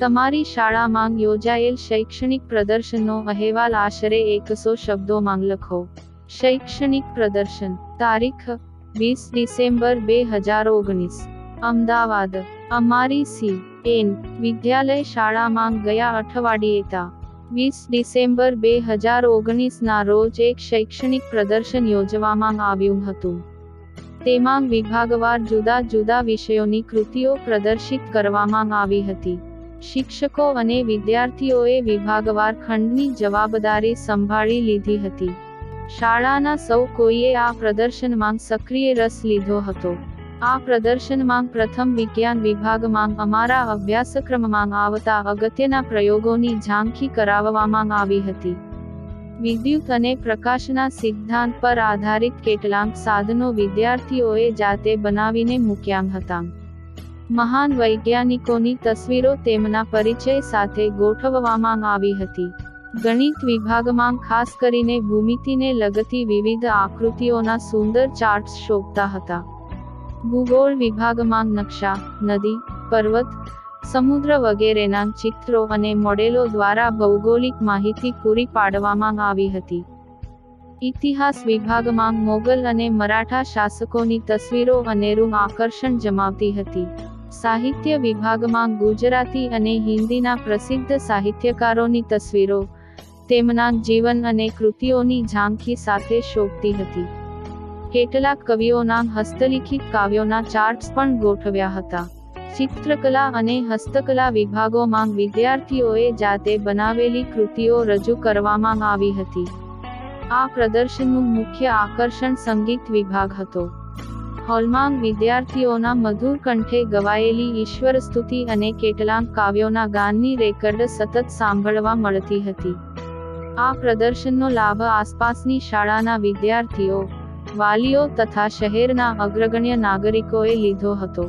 તમારી શાળામાં યોજાયેલ શૈક્ષણિક પ્રદર્શનનો અહેવાલ આશરે એકસો શબ્દોમાં લખો. શૈક્ષણિક પ્રદર્શન, તારીખ, વીસ ડિસેમ્બર બે હજાર ઓગણીસ. અમદાવાદ, અમારી સી, એન, વિદ્યાલય શાળામાં ગયા અઠવાડિયેતા, વીસ ડિસેમ્બર બે હજાર ઓગણીસના રોજ એક શૈક્ષણિક પ્રદર્શન યોજવામાં આવ્યું હતું. તેમાં વિભાગવાર જુદા જુદા વિષયોની કૃતિઓ પ્રદર્શિત કરવામાં આવી હતી. શિક્ષકો અને વિદ્યાર્થીઓએ વિભાગવાર ખંડની જવાબદારી સંભાળી લીધી હતી. શાળાના સૌ કોઈએ આ પ્રદર્શનમાં સક્રિય રસ લીધો હતો. આ પ્રદર્શનમાં પ્રથમ વિજ્ઞાન વિભાગમાં અમારા અભ્યાસક્રમમાં આવતા અગત્યના પ્રયોગોની ઝાંખી કરાવવામાં આવી હતી. વિદ્યુત અને પ્રકાશના સિદ્ધાંત પર આધારિત કેટલાક સાધનો વિદ્યાર્થીઓએ જાતે બનાવીને મૂક્યા હતા. મહાન વૈજ્ઞાનિકોની તસવીરો તેમના પરિચય સાથે ગોઠવવામાં આવી હતી. ગણિત વિભાગમાં ખાસ કરીને ભૂમિતિને લગતી વિવિધ આકૃતિઓના સુંદર ચાર્ટ્સ શોભતા હતા. ભૂગોળ વિભાગમાં નકશા, નદી, પર્વત, સમુદ્ર વગેરેના ચિત્રો અને મોડેલો દ્વારા ભૌગોલિક માહિતી પૂરી પાડવામાં આવી હતી. ઇતિહાસ વિભાગમાં મોગલ અને મરાઠા શાસકોની તસવીરો અનેરું આકર્ષણ જમાવતી હતી. સાહિત્ય વિભાગમાં ગુજરાતી અને હિન્દીના પ્રસિદ્ધ સાહિત્યકારોની તસવીરો, તેમના જીવન અને કૃતિઓની ઝાંખી સાથે શોભતી હતી. કેટલાક કવિઓના હસ્તલિખિત કાવ્યોના ચાર્ટ્સ પણ ગોઠવ્યા હતા. ચિત્રકલા અને હસ્તકલા વિભાગોમાં વિદ્યાર્થીઓએ જાતે બનાવેલી કૃતિઓ રજૂ કરવામાં આવી હતી. આ પ્રદર્શનનું મુખ્ય આકર્ષણ સંગીત વિભાગ હતો. હોલમાં વિદ્યાર્થીઓના મધુર કંઠે ગવાયેલી ઈશ્વર સ્તુતિ અને કેટલાંક કાવ્યોના ગાનની રેકર્ડ સતત સાંભળવા મળતી હતી. આ પ્રદર્શનનો લાભ આસપાસની શાળાના વિદ્યાર્થીઓ, વાલીઓ તથા શહેરના અગ્રગણ્ય નાગરિકોએ લીધો હતો.